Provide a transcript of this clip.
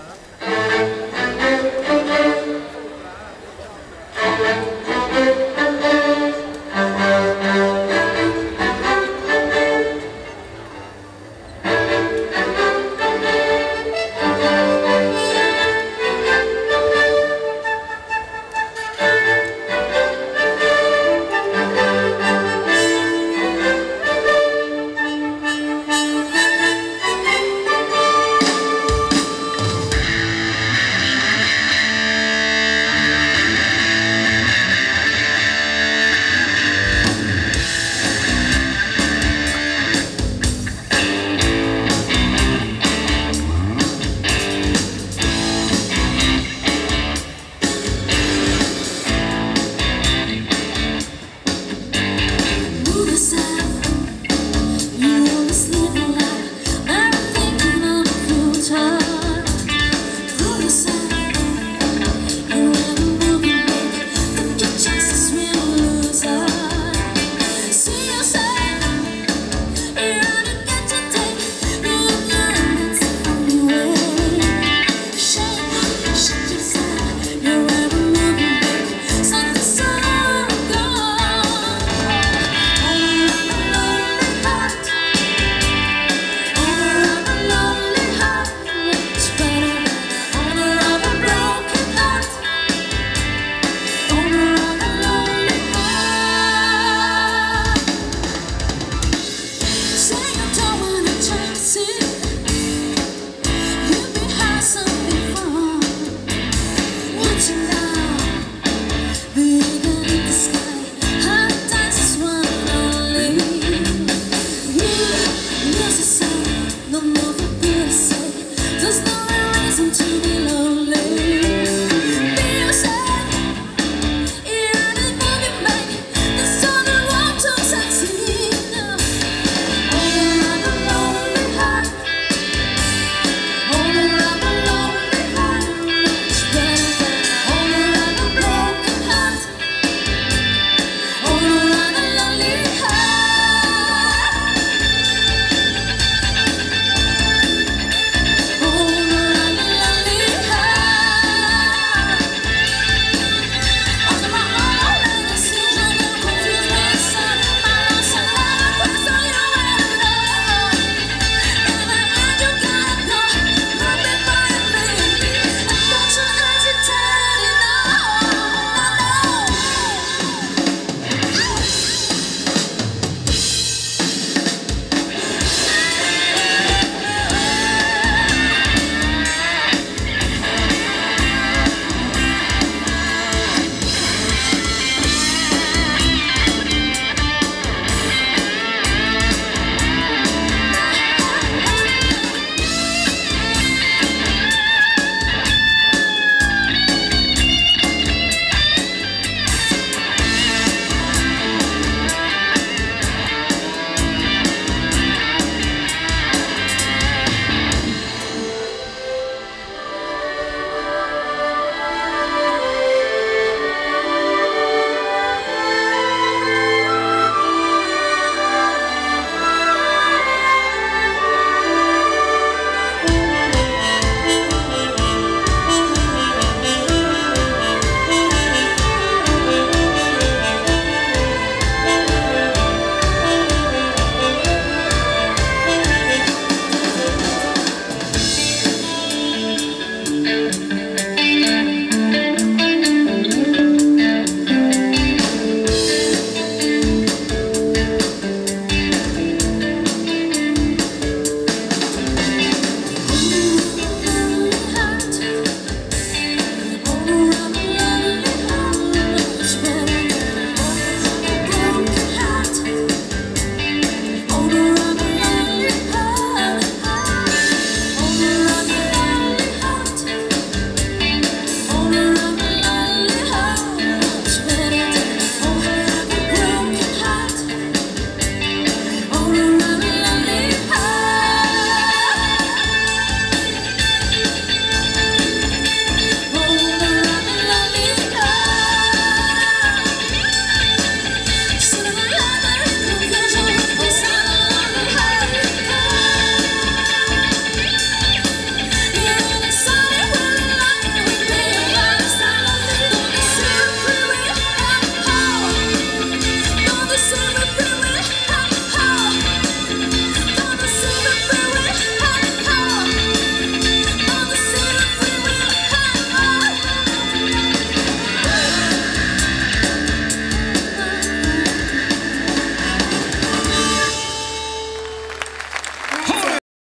Uhum.